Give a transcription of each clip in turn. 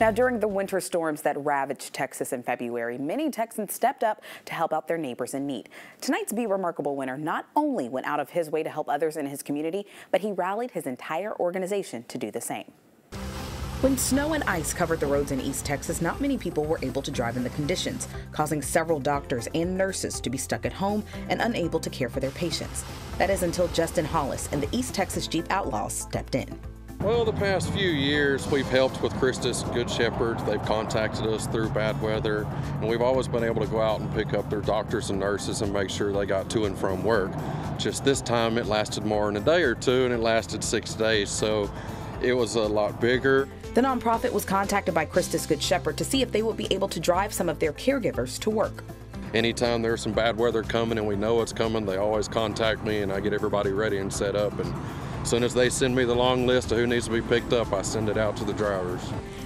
Now, during the winter storms that ravaged Texas in February, many Texans stepped up to help out their neighbors in need. Tonight's Be Remarkable winner not only went out of his way to help others in his community, but he rallied his entire organization to do the same. When snow and ice covered the roads in East Texas, not many people were able to drive in the conditions, causing several doctors and nurses to be stuck at home and unable to care for their patients. That is until Justen Hollis and the East Texas Jeep Outlaws stepped in. Well, the past few years, we've helped with Christus Good Shepherd. They've contacted us through bad weather, and we've always been able to go out and pick up their doctors and nurses and make sure they got to and from work. Just this time, it lasted more than a day or two, and it lasted six days, so it was a lot bigger. The nonprofit was contacted by Christus Good Shepherd to see if they would be able to drive some of their caregivers to work. Anytime there's some bad weather coming and we know it's coming, they always contact me and I get everybody ready and set up. And as soon as they send me the long list of who needs to be picked up, I send it out to the drivers.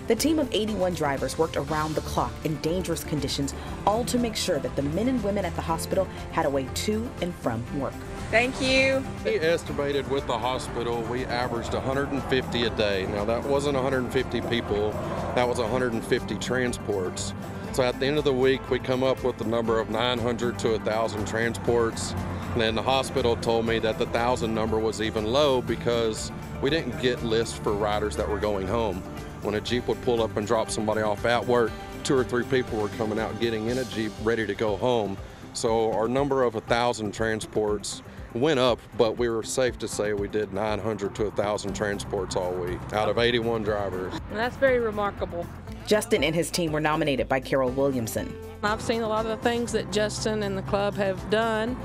The team of 81 drivers worked around the clock in dangerous conditions, all to make sure that the men and women at the hospital had a way to and from work. Thank you. We estimated with the hospital, we averaged 150 a day. Now, that wasn't 150 people, that was 150 transports. So at the end of the week, we come up with the number of 900 to 1,000 transports. And then the hospital told me that the 1,000 number was even low because we didn't get lists for riders that were going home. When a Jeep would pull up and drop somebody off at work, two or three people were coming out getting in a Jeep ready to go home. So our number of a 1,000 transports went up, but we were safe to say we did 900 to 1,000 transports all week out of 81 drivers. that's very remarkable. Justen and his team were nominated by Carol Williamson. I've seen a lot of the things that Justen and the club have done.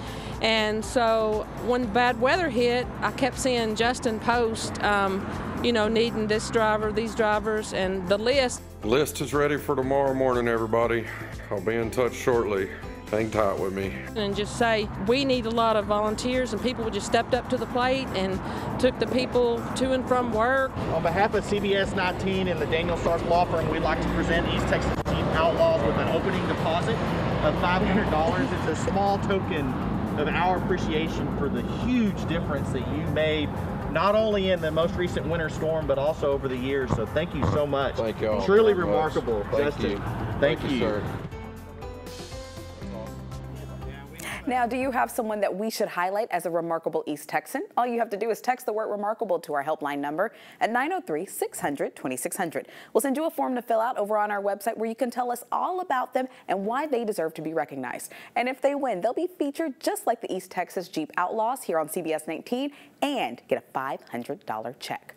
And so when bad weather hit, I kept seeing Justen post, um, you know, needing this driver, these drivers, and the list. List is ready for tomorrow morning, everybody. I'll be in touch shortly. Hang tight with me. And just say, we need a lot of volunteers, and people just stepped up to the plate and took the people to and from work. On behalf of CBS 19 and the Daniel Stark Law Firm, we'd like to present East Texas Jeep Outlaws with an opening deposit of $500. It's a small token of our appreciation for the huge difference that you made not only in the most recent winter storm, but also over the years. So thank you so much. Thank you all. Truly remarkable, Thank Justen. You. Thank, Thank you. you sir. Now, do you have someone that we should highlight as a remarkable East Texan? All you have to do is text the word remarkable to our helpline number at 903 600 2600. We'll send you a form to fill out over on our website where you can tell us all about them and why they deserve to be recognized. And if they win, they'll be featured just like the East Texas Jeep Outlaws here on CBS 19 and get a $500 check.